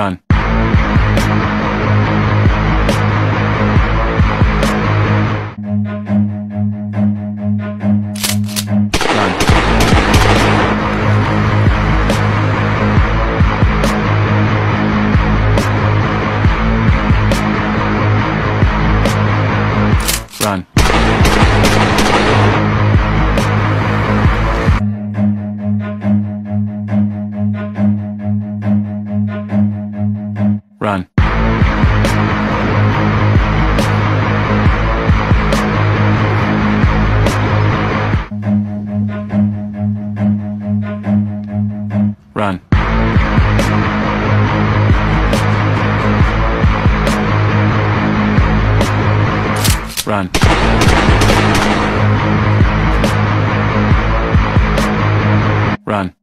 Run. Run. Run. Run. Run. Run. Run.